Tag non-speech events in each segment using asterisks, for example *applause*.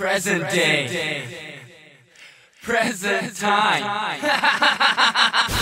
Present day. Present time. *laughs*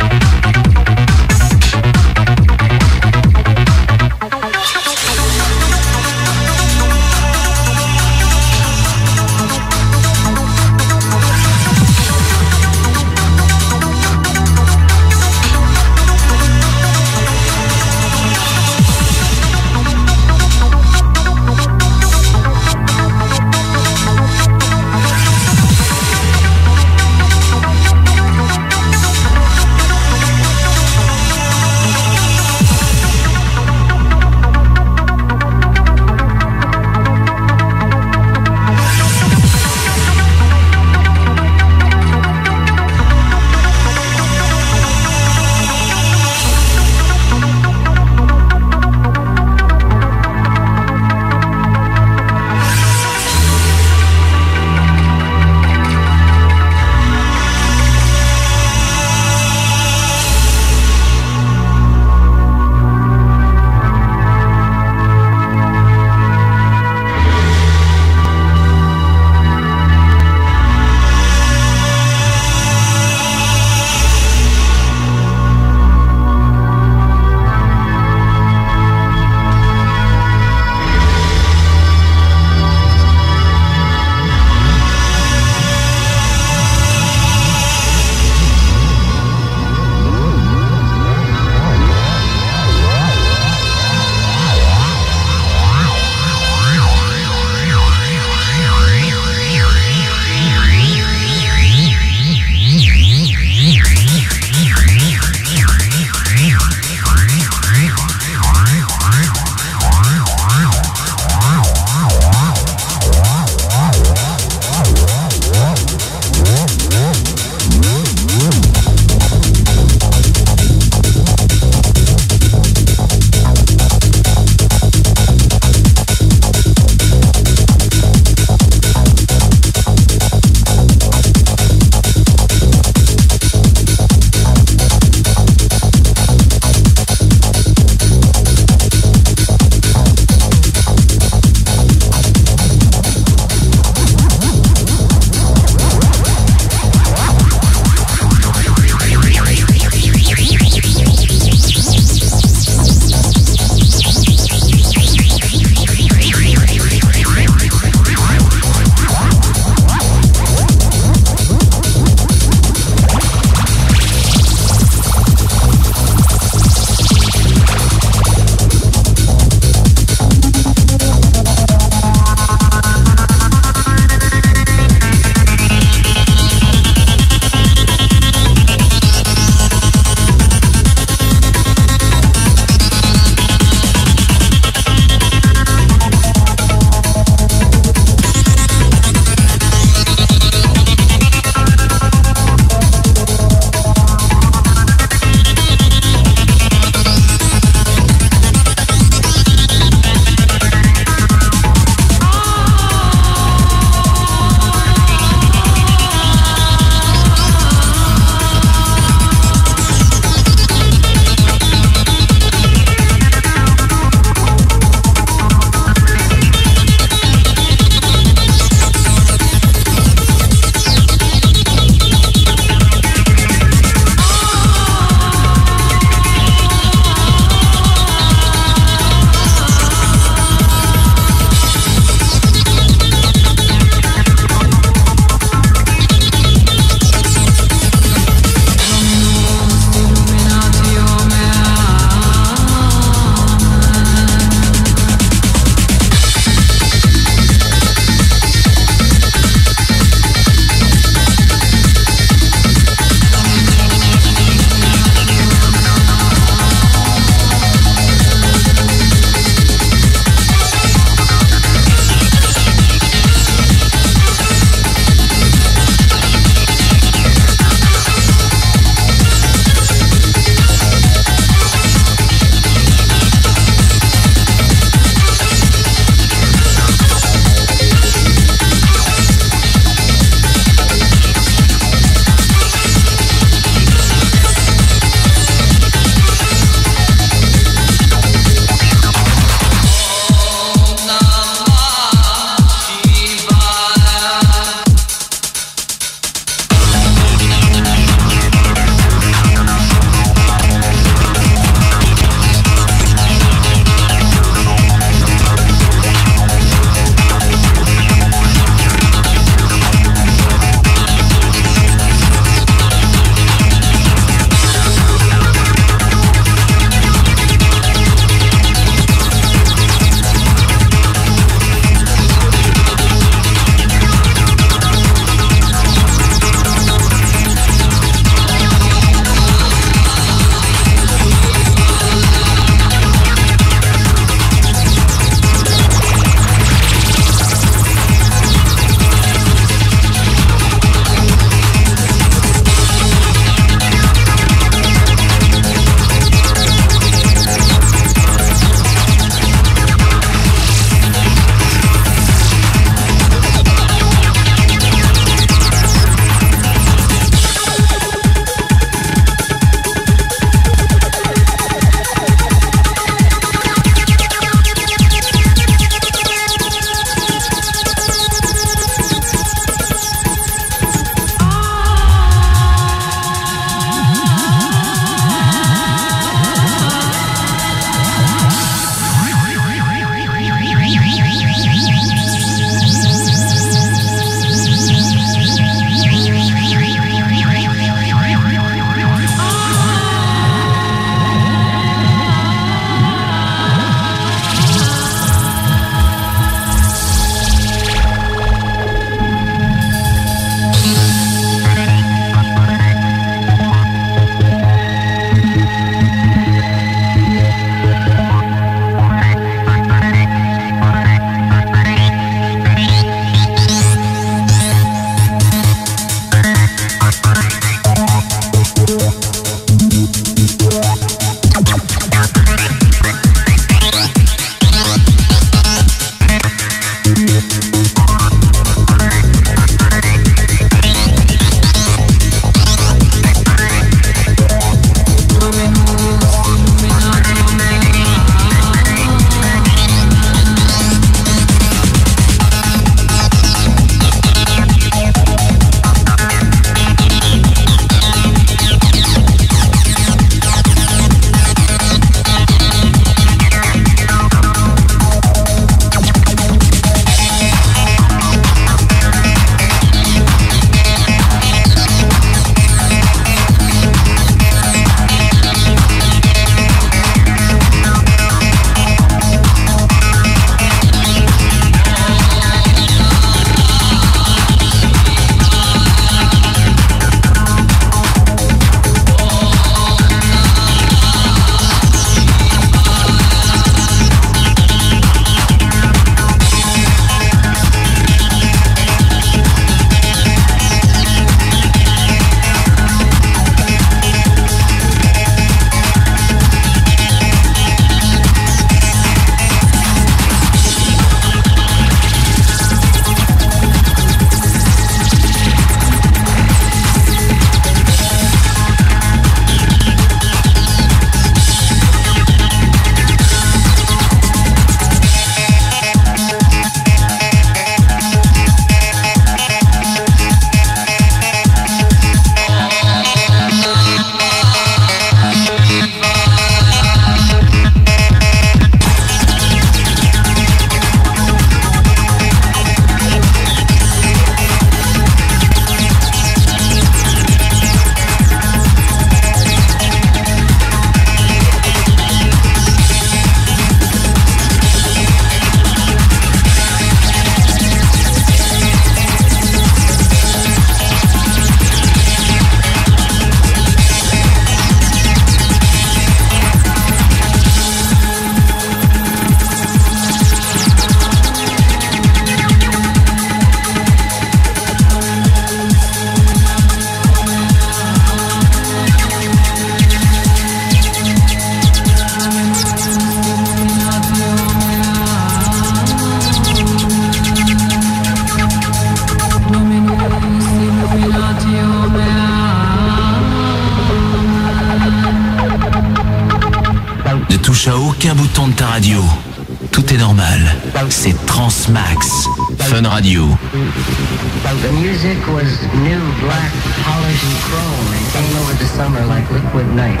The music was new, black, polished chrome and came over the summer like liquid night.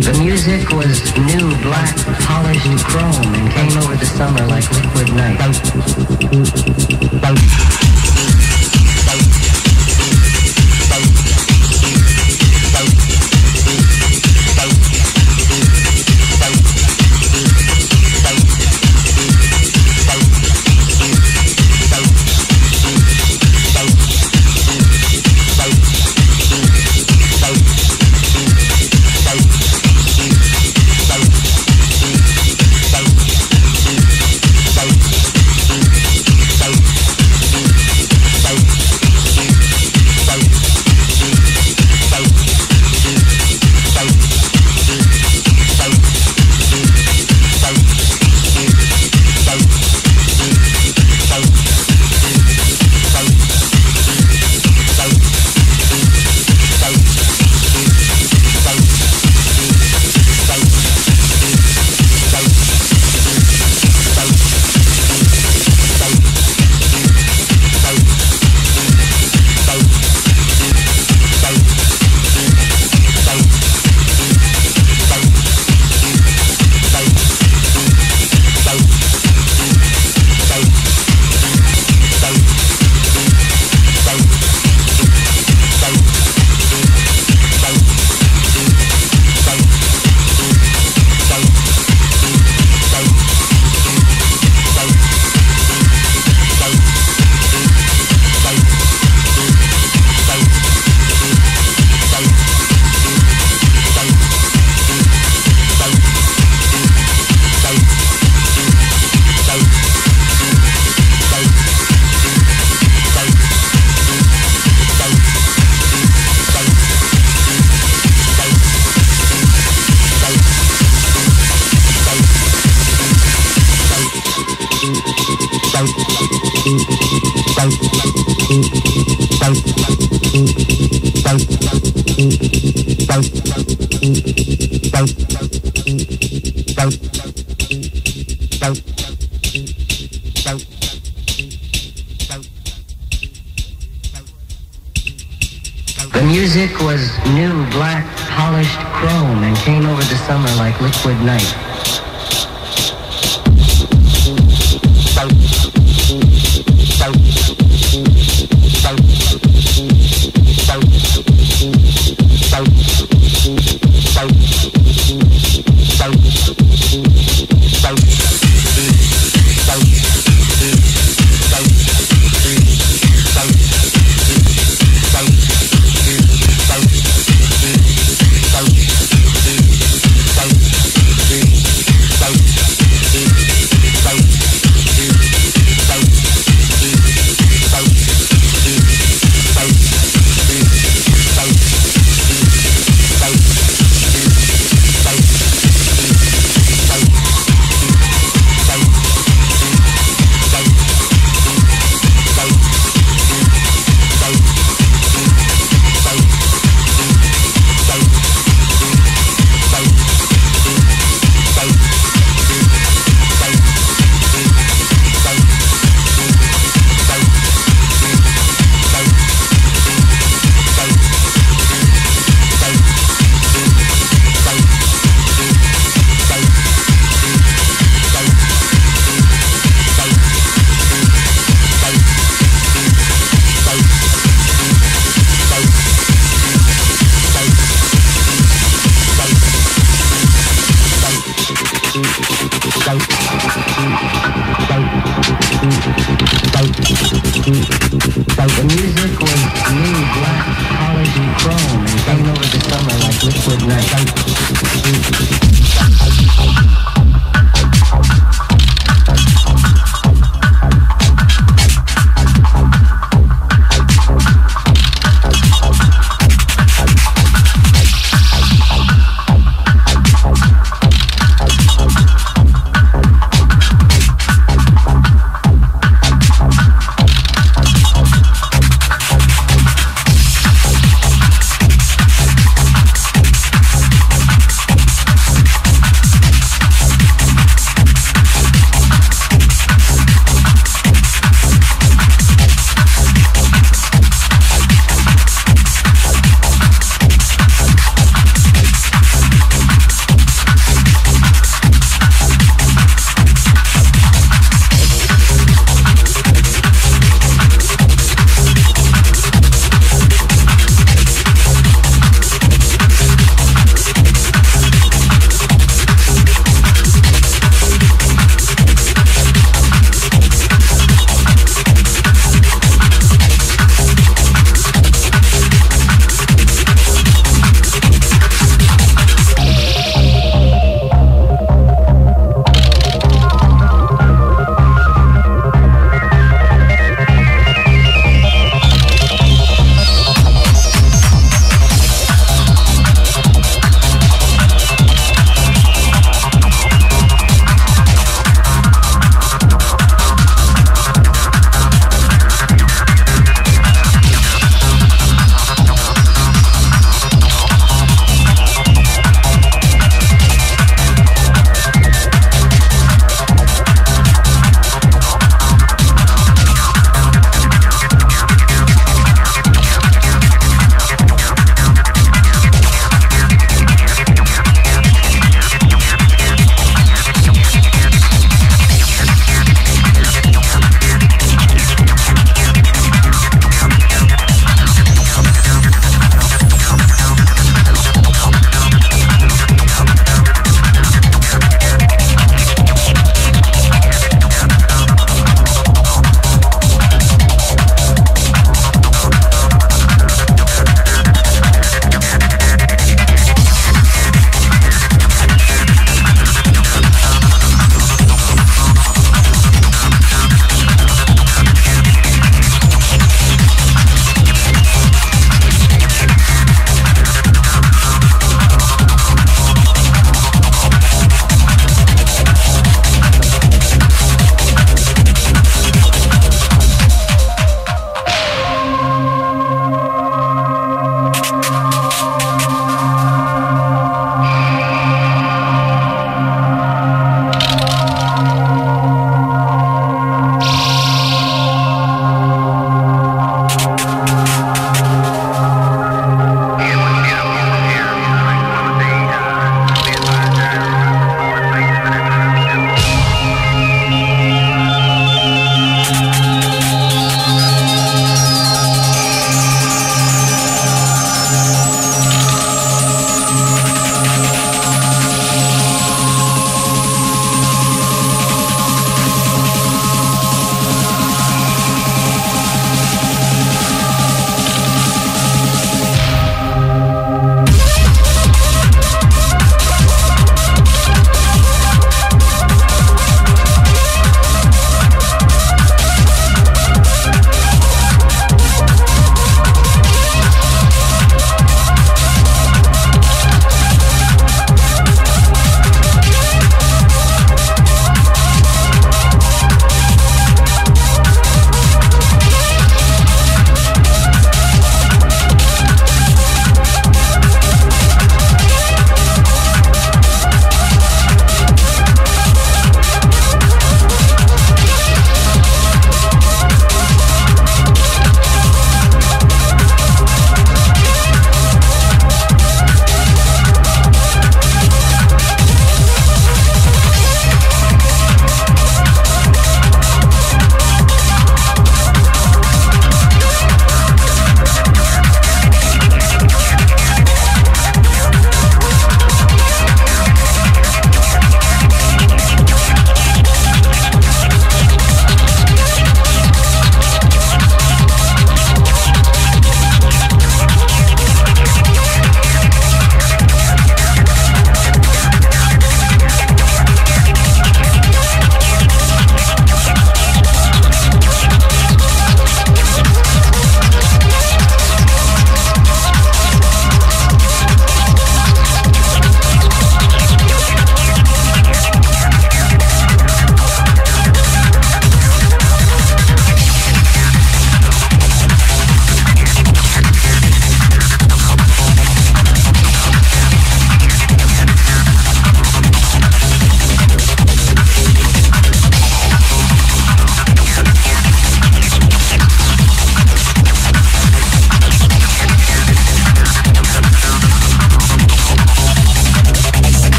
The music was new, black, polished chrome and came over the summer like liquid night. The music was new, black, polished chrome and came over the summer like liquid night. ない。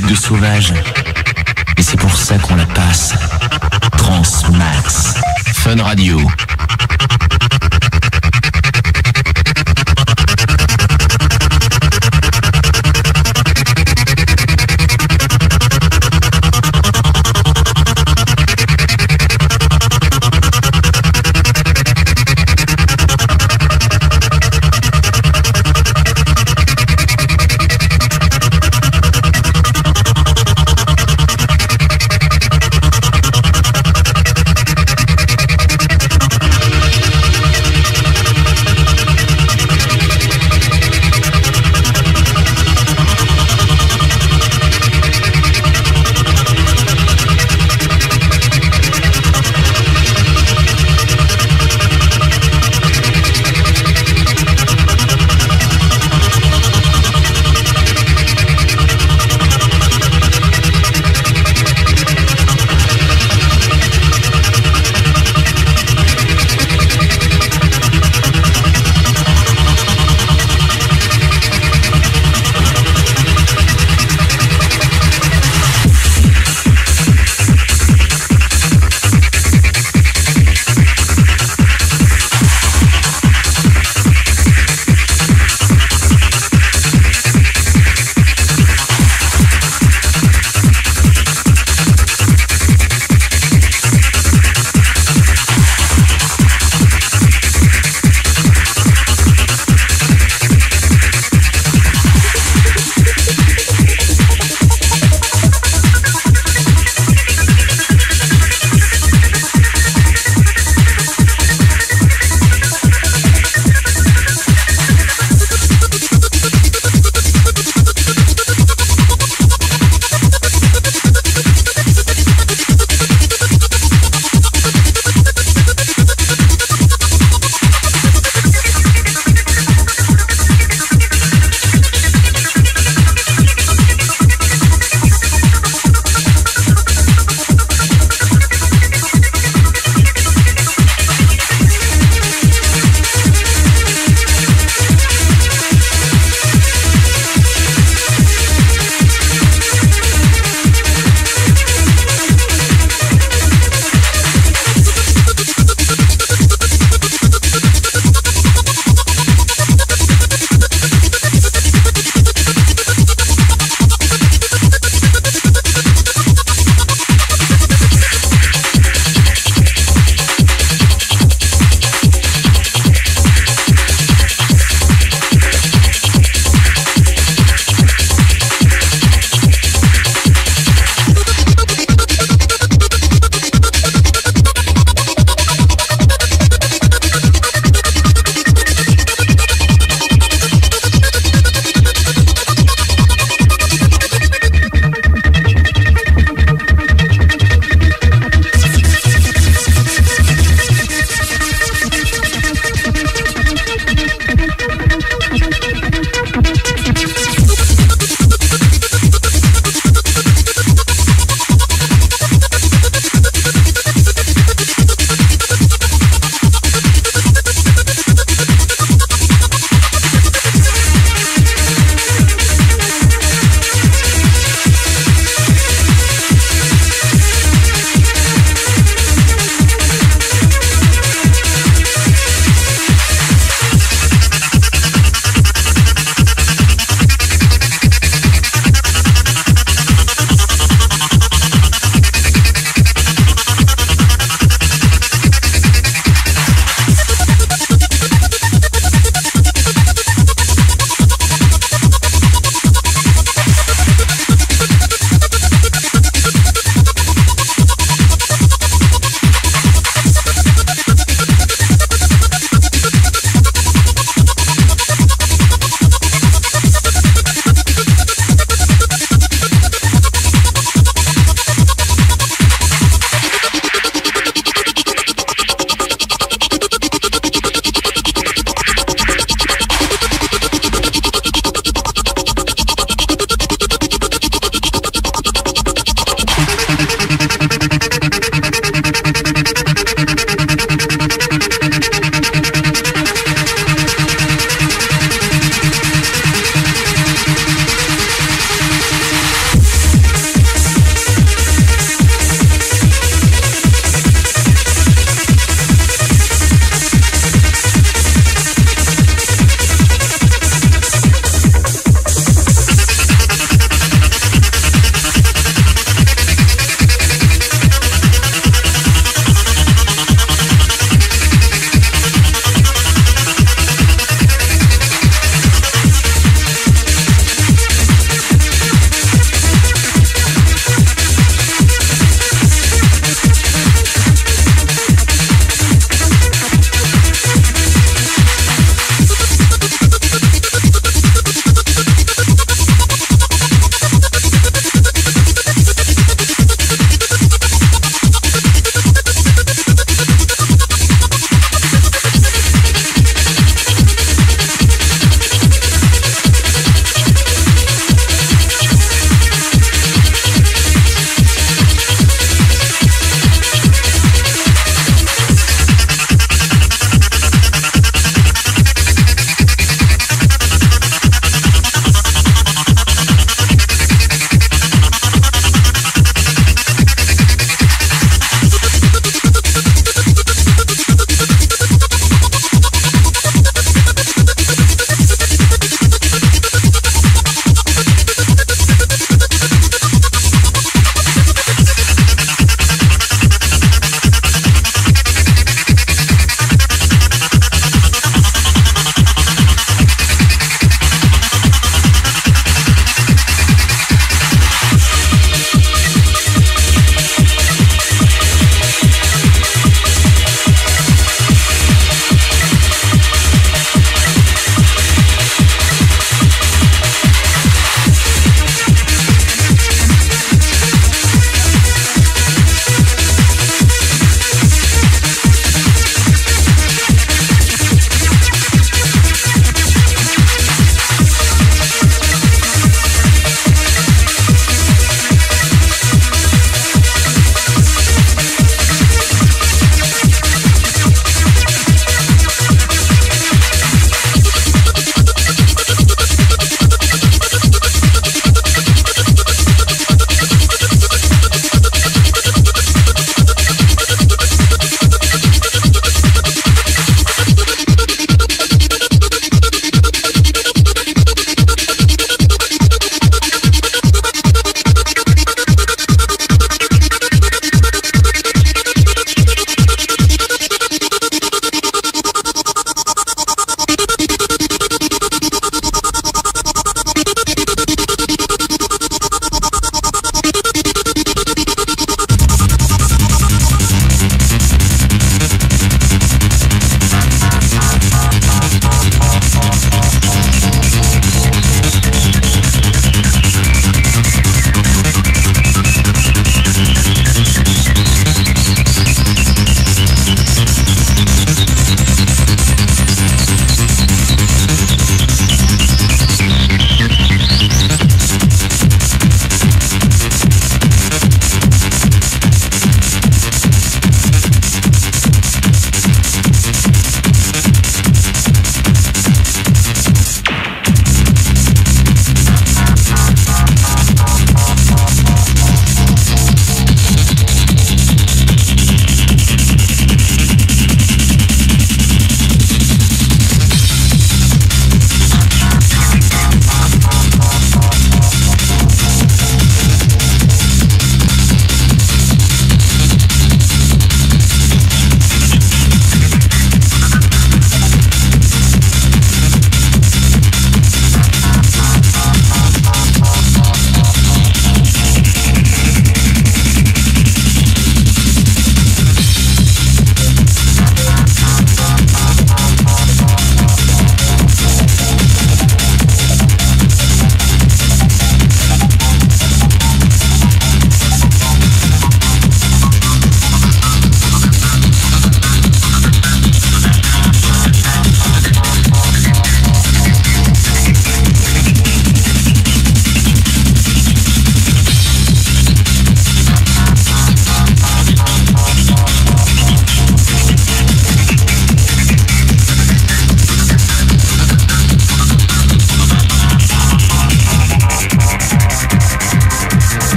De sauvage. Et c'est pour ça qu'on la passe. Transmax. Fun Radio.